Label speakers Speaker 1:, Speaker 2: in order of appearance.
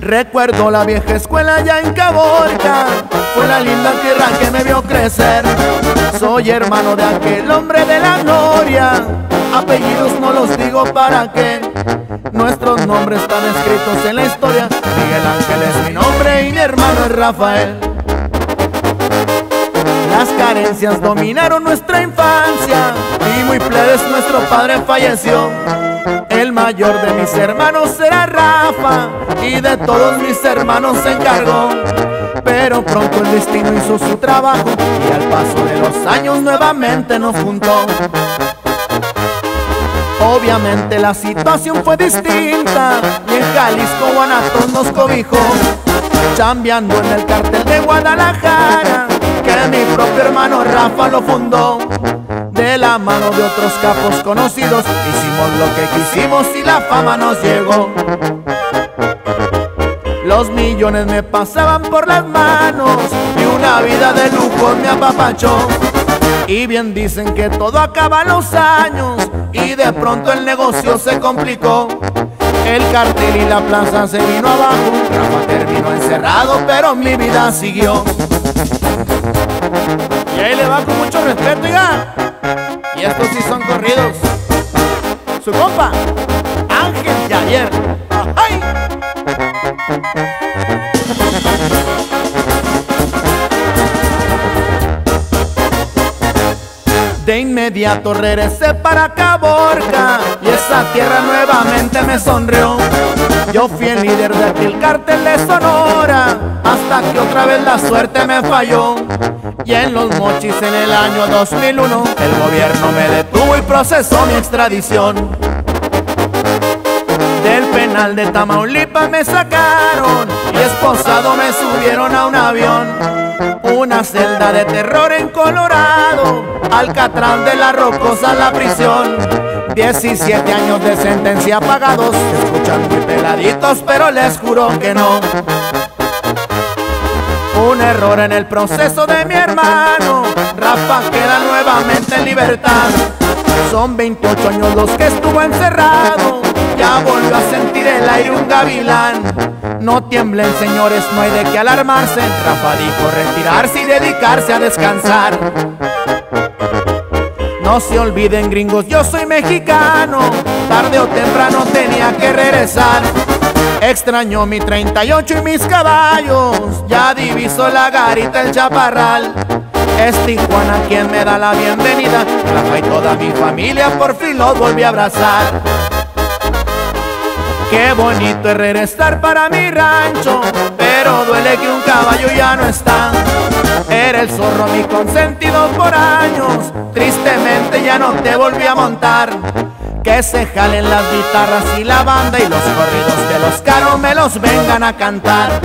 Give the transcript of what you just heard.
Speaker 1: Recuerdo la vieja escuela ya en Caborca, fue la linda tierra que me vio crecer. Soy hermano de aquel hombre de la gloria, apellidos no los digo para qué. Nuestros nombres están escritos en la historia, Miguel Ángel es mi nombre y mi hermano es Rafael. Las carencias dominaron nuestra infancia y muy plebes nuestro padre falleció. El mayor de mis hermanos era Rafa y de todos mis hermanos se encargó. Pero pronto el destino hizo su trabajo y al paso de los años nuevamente nos juntó. Obviamente la situación fue distinta. Y en Jalisco Guanatos nos cobijó. Chambeando en el cartel de Guadalajara, que mi propio hermano Rafa lo fundó. De la mano de otros capos conocidos Hicimos lo que quisimos y la fama nos llegó. Los millones me pasaban por las manos Y una vida de lujo me apapachó Y bien dicen que todo acaba los años Y de pronto el negocio se complicó el cartel y la plaza se vino abajo, Rafa terminó encerrado, pero mi vida siguió. Y ahí le va con mucho respeto, ya. Y estos sí son corridos. Su compa, Ángel Yayer. De inmediato regresé para Caborca y esa tierra nuevamente me sonrió. Yo fui el líder de aquel cartel de Sonora hasta que otra vez la suerte me falló. Y en los mochis en el año 2001 el gobierno me detuvo y procesó mi extradición. De Tamaulipas me sacaron y esposado me subieron a un avión. Una celda de terror en Colorado, Alcatraz de la Rocosa la prisión. 17 años de sentencia pagados, escuchan muy peladitos, pero les juro que no. Un error en el proceso de mi hermano, Rafa queda nuevamente en libertad. Son 28 años los que estuvo encerrado, ya volvió a sentir el aire un gavilán. No tiemblen señores, no hay de qué alarmarse. Rafa dijo retirarse y dedicarse a descansar. No se olviden gringos, yo soy mexicano. Tarde o temprano tenía que regresar. Extraño mi 38 y mis caballos. Ya diviso la garita, el chaparral. Es Tijuana quien me da la bienvenida. Rafa y toda mi familia por fin los volví a abrazar. Qué bonito es regresar para mi rancho, pero duele que un caballo ya no está. Era el zorro mi consentido por años, tristemente ya no te volví a montar. Que se jalen las guitarras y la banda y los corridos de los caromelos vengan a cantar.